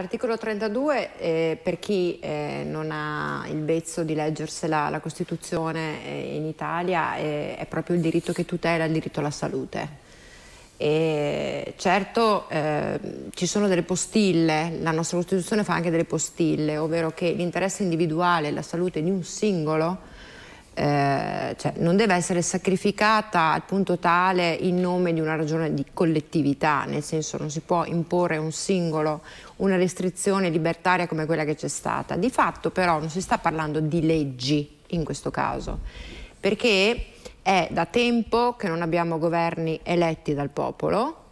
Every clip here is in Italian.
L'articolo 32, eh, per chi eh, non ha il vezzo di leggersela la Costituzione eh, in Italia, eh, è proprio il diritto che tutela il diritto alla salute. E certo eh, ci sono delle postille, la nostra Costituzione fa anche delle postille, ovvero che l'interesse individuale e la salute di un singolo eh, cioè, non deve essere sacrificata al punto tale in nome di una ragione di collettività, nel senso non si può imporre un singolo una restrizione libertaria come quella che c'è stata. Di fatto però non si sta parlando di leggi in questo caso, perché è da tempo che non abbiamo governi eletti dal popolo,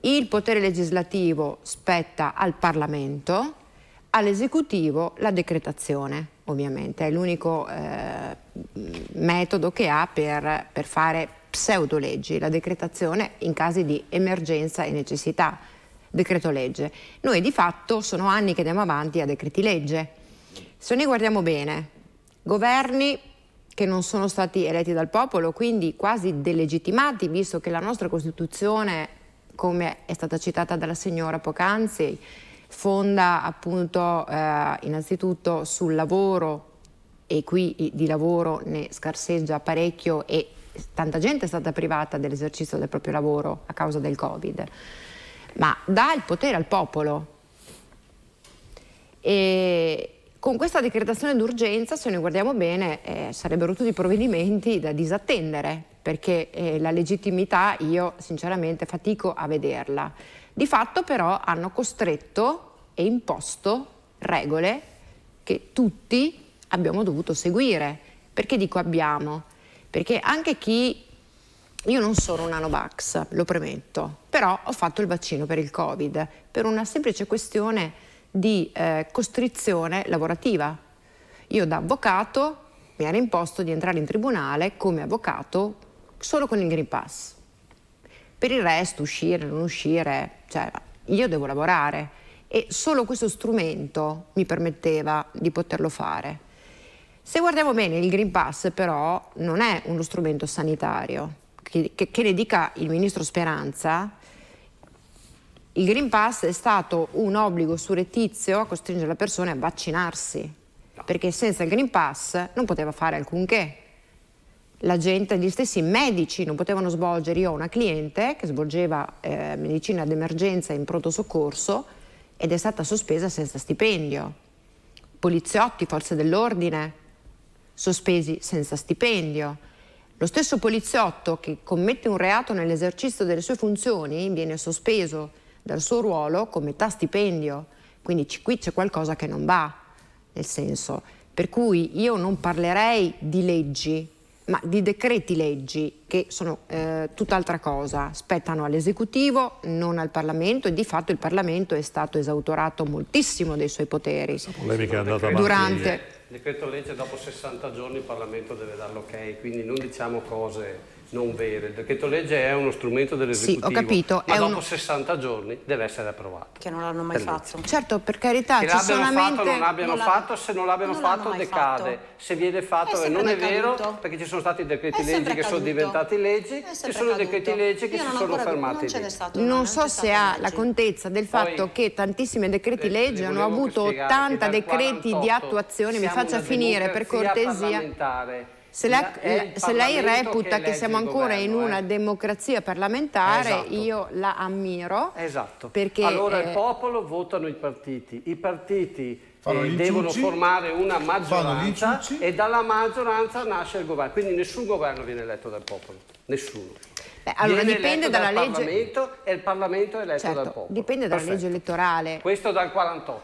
il potere legislativo spetta al Parlamento, all'esecutivo la decretazione ovviamente, è l'unico eh, metodo che ha per, per fare pseudoleggi, la decretazione in casi di emergenza e necessità, decreto legge. Noi di fatto sono anni che andiamo avanti a decreti legge. Se noi guardiamo bene, governi che non sono stati eletti dal popolo, quindi quasi delegittimati, visto che la nostra Costituzione, come è stata citata dalla signora poc'anzi, fonda appunto eh, innanzitutto sul lavoro e qui di lavoro ne scarseggia parecchio e tanta gente è stata privata dell'esercizio del proprio lavoro a causa del Covid, ma dà il potere al popolo. E con questa decretazione d'urgenza, se noi guardiamo bene, eh, sarebbero tutti provvedimenti da disattendere, perché eh, la legittimità io sinceramente fatico a vederla. Di fatto però hanno costretto e imposto regole che tutti abbiamo dovuto seguire. Perché dico abbiamo? Perché anche chi... Io non sono un Anovax, lo premetto, però ho fatto il vaccino per il Covid per una semplice questione di eh, costrizione lavorativa. Io da avvocato mi era imposto di entrare in tribunale come avvocato solo con il Green Pass. Per il resto, uscire, non uscire, cioè io devo lavorare e solo questo strumento mi permetteva di poterlo fare. Se guardiamo bene il Green Pass però non è uno strumento sanitario, che, che, che ne dica il ministro Speranza, il Green Pass è stato un obbligo surrettizio a costringere la persona a vaccinarsi, perché senza il Green Pass non poteva fare alcunché. La gente, gli stessi medici non potevano svolgere. Io ho una cliente che svolgeva eh, medicina d'emergenza in pronto soccorso ed è stata sospesa senza stipendio. Poliziotti, forze dell'ordine, sospesi senza stipendio. Lo stesso poliziotto che commette un reato nell'esercizio delle sue funzioni viene sospeso dal suo ruolo con metà stipendio. Quindi qui c'è qualcosa che non va, nel senso. Per cui io non parlerei di leggi, ma di decreti leggi che sono eh, tutt'altra cosa, spettano all'esecutivo, non al Parlamento e di fatto il Parlamento è stato esautorato moltissimo dei suoi poteri. Questa polemica è andata avanti. Durante... Il decreto legge dopo 60 giorni il Parlamento deve dare l'ok, quindi non diciamo cose non vere. Il decreto legge è uno strumento dell'esecutivo, sì, ho capito, ma è dopo uno... 60 giorni deve essere approvato. Che non l'hanno mai fatto. Certo, per carità, che ci solamente... fatto non l'abbiano non fatto, se non l'abbiano fatto decade. Fatto. Se viene fatto e non è vero, perché ci sono stati decreti leggi che sono diventati leggi, ci sono decreti leggi che si sono fermati lì. Non so se ha la contezza del fatto che tantissimi decreti leggi hanno avuto 80 decreti di attuazione, mi faccia finire per cortesia. Se, la, se, lei reputa che, che siamo ancora in una eh. democrazia parlamentare, esatto. io la ammiro. Esatto. Perché, allora eh, il popolo votano i partiti, i partiti eh, devono formare una maggioranza e dalla maggioranza nasce il governo. Quindi nessun governo viene eletto dal popolo, nessuno. Beh, allora viene dipende dalla dal legge. Parlamento e il Parlamento è eletto certo, dal popolo. Dipende dalla Perfetto. legge elettorale. Questo dal 48.